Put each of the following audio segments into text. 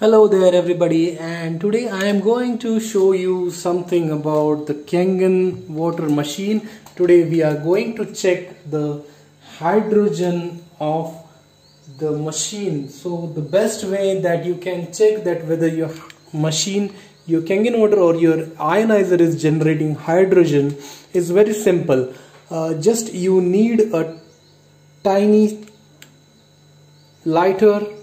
Hello there everybody and today I am going to show you something about the Kangen water machine. Today we are going to check the hydrogen of the machine. So the best way that you can check that whether your machine your Kangen water or your ionizer is generating hydrogen is very simple. Uh, just you need a tiny lighter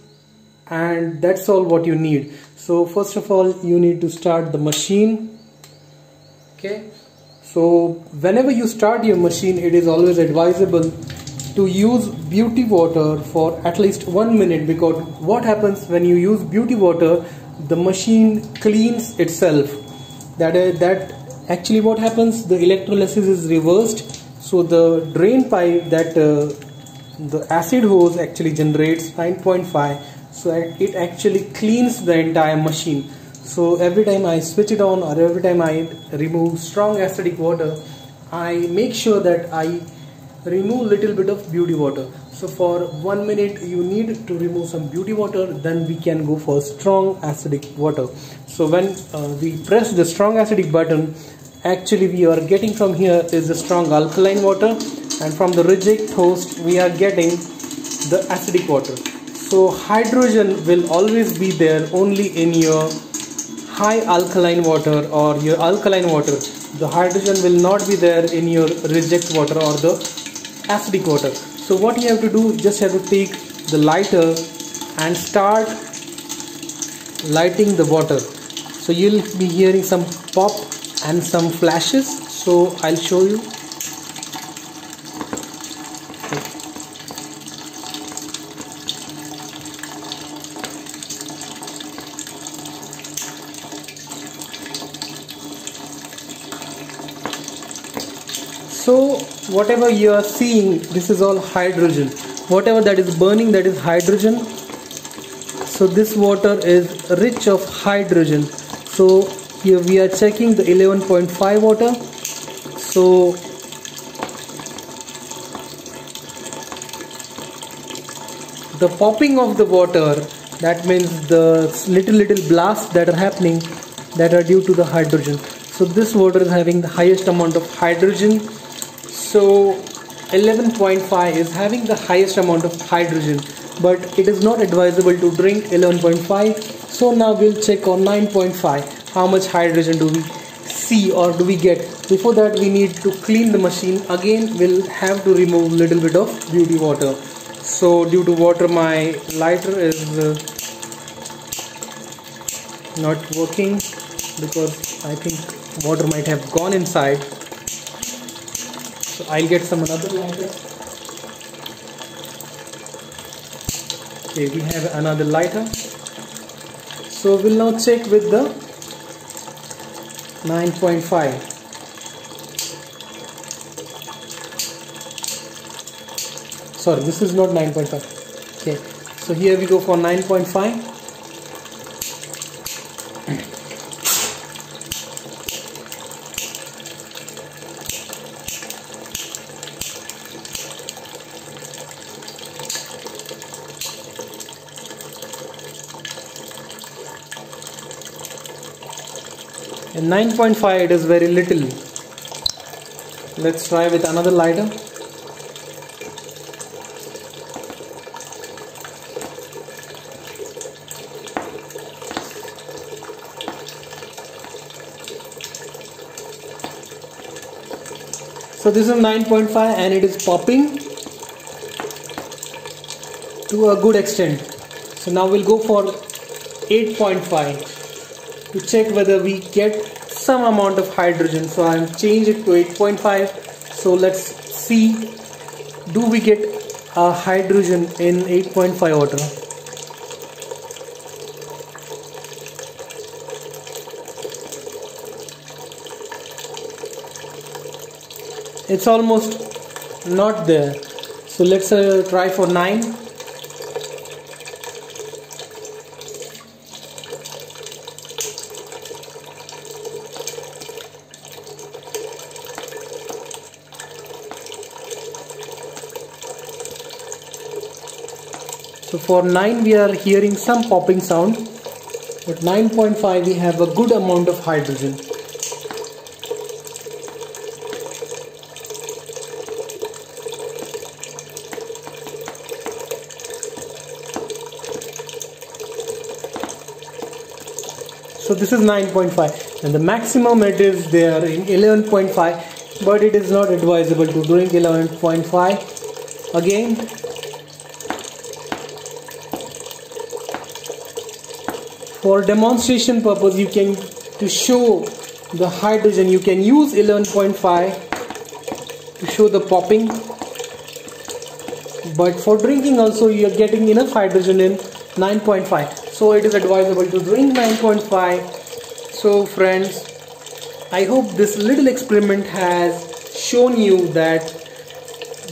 and that's all what you need. So first of all you need to start the machine. Okay? So whenever you start your machine it is always advisable to use beauty water for at least one minute because what happens when you use beauty water the machine cleans itself. That uh, that actually what happens the electrolysis is reversed. So the drain pipe that uh, the acid hose actually generates 9.5 so it actually cleans the entire machine. So every time I switch it on or every time I remove strong acidic water I make sure that I remove little bit of beauty water. So for one minute you need to remove some beauty water then we can go for strong acidic water. So when uh, we press the strong acidic button actually we are getting from here is the strong alkaline water and from the reject hose we are getting the acidic water so hydrogen will always be there only in your high alkaline water or your alkaline water. The hydrogen will not be there in your reject water or the acidic water. So what you have to do just have to take the lighter and start lighting the water. So you'll be hearing some pop and some flashes. So I'll show you so whatever you are seeing this is all hydrogen. Whatever that is burning that is hydrogen. So this water is rich of hydrogen. So here we are checking the 11.5 water. So the popping of the water that means the little little blasts that are happening that are due to the hydrogen. So this water is having the highest amount of hydrogen so 11.5 is having the highest amount of hydrogen but it is not advisable to drink 11.5 so now we'll check on 9.5 how much hydrogen do we see or do we get? Before that we need to clean the machine. Again we'll have to remove little bit of beauty water. So due to water my lighter is uh, not working because I think water might have gone inside so I'll get some another lighter. Okay we have another lighter. So we'll now check with the 9.5 sorry this is not 9.5 okay so here we go for 9.5 and 9.5 it is very little. Let's try with another lighter. So this is 9.5 and it is popping to a good extent. So now we'll go for 8.5 to check whether we get some amount of hydrogen. So I'll change it to 8.5 so let's see do we get a hydrogen in 8.5 water? It's almost not there. So let's uh, try for 9 so for 9 we are hearing some popping sound but 9.5 we have a good amount of hydrogen. So this is 9.5 and the maximum it is there in 11.5 but it is not advisable to drink 11.5 again for demonstration purpose you can to show the hydrogen you can use 11.5 to show the popping. But for drinking also you are getting enough hydrogen in 9.5 so it is advisable to drink 9.5 so friends I hope this little experiment has shown you that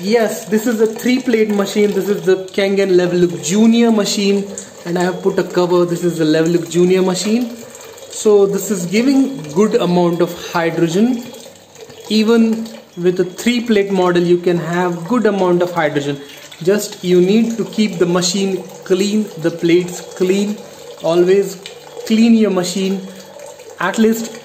yes this is a three plate machine. This is the Kangen Leveluk Junior machine. And I have put a cover. This is the Leveluk Junior machine. So this is giving good amount of hydrogen. Even with a three plate model you can have good amount of hydrogen. Just you need to keep the machine clean the plates clean. Always clean your machine. At least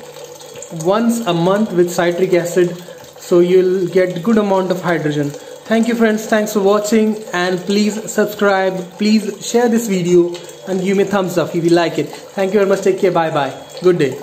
once a month with citric acid so you'll get good amount of hydrogen. Thank you friends. Thanks for watching. And please subscribe. Please share this video and give me a thumbs up if you like it. Thank you very much. Take care. Bye bye good day